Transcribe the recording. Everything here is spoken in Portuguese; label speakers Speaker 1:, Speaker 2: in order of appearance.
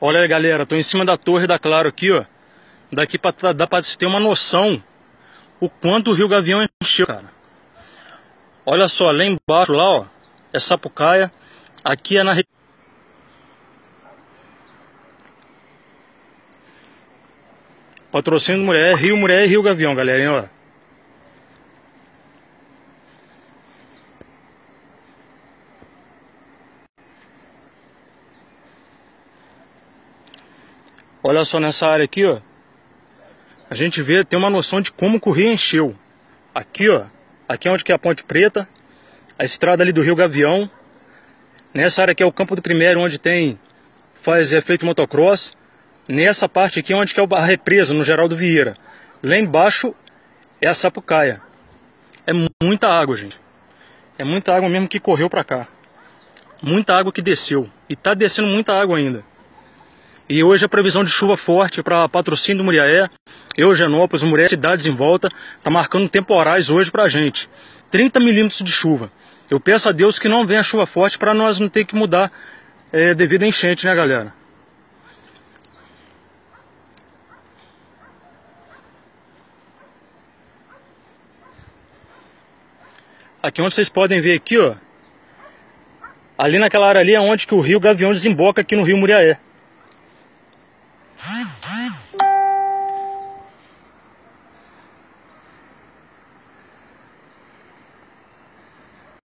Speaker 1: Olha aí, galera, tô em cima da torre da Claro aqui, ó. Daqui pra, dá pra ter uma noção o quanto o Rio Gavião encheu, cara. Olha só, lá embaixo, lá, ó, é Sapucaia. Aqui é na Patrocínio Mulher, Rio Mulher e Rio Gavião, galera, ó. Olha só nessa área aqui, ó. A gente vê, tem uma noção de como o rio encheu. Aqui, ó. Aqui é onde que é a Ponte Preta. A estrada ali do Rio Gavião. Nessa área aqui é o Campo do Primeiro, onde tem... Faz efeito motocross. Nessa parte aqui é onde que é a represa, no Geraldo Vieira. Lá embaixo é a Sapucaia. É muita água, gente. É muita água mesmo que correu pra cá. Muita água que desceu. E tá descendo muita água ainda. E hoje a previsão de chuva forte para patrocínio do Muriaé, Eugenópolis, Muriaé, cidades em volta, tá marcando temporais hoje pra gente. 30 milímetros de chuva. Eu peço a Deus que não venha chuva forte para nós não ter que mudar é, devido a enchente, né galera? Aqui onde vocês podem ver aqui, ó. Ali naquela área ali é onde que o rio Gavião desemboca aqui no rio Muriaé.